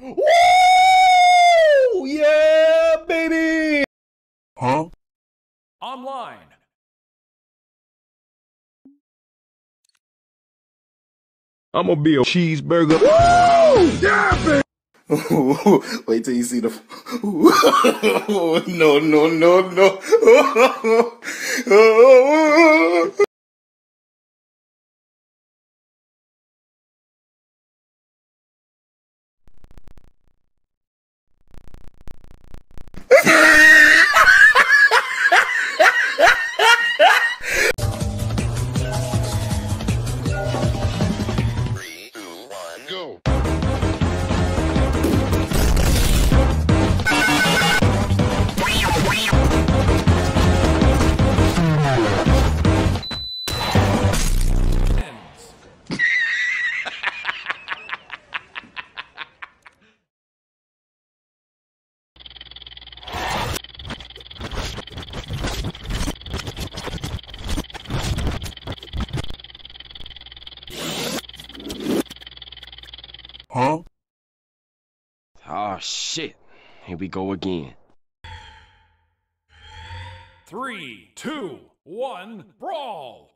Woo! Yeah, baby! Huh? Online. I'm gonna be a cheeseburger. Wait till you see the. no, no, no, no. Oh shit. Here we go again. Three, two, one, brawl.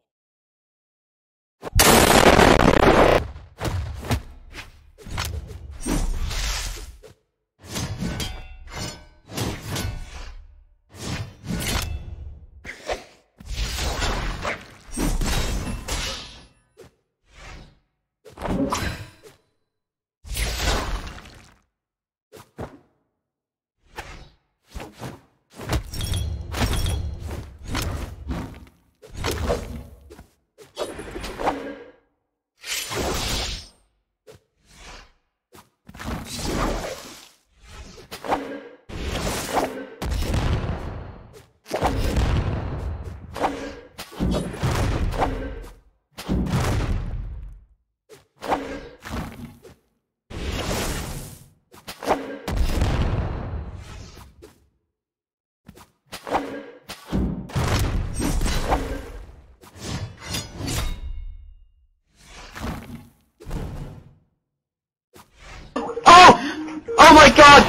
God!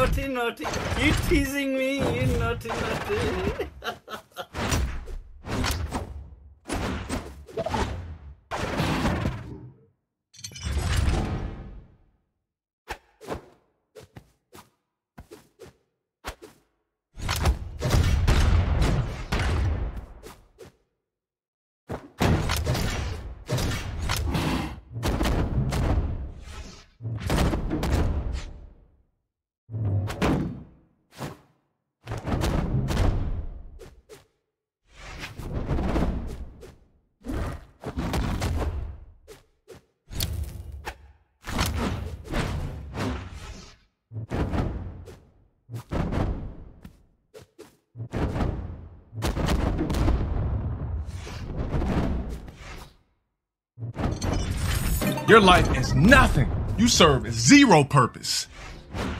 Naughty, naughty. You teasing me, you naughty, naughty. Your life is nothing. You serve zero purpose.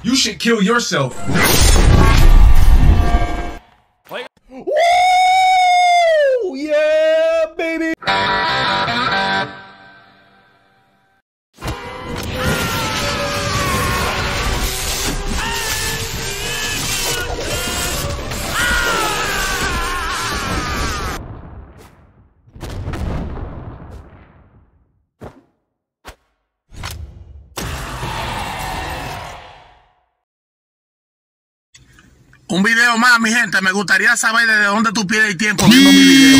You should kill yourself. Un video más, mi gente. Me gustaría saber desde dónde tú pides el tiempo viendo mi mm. video.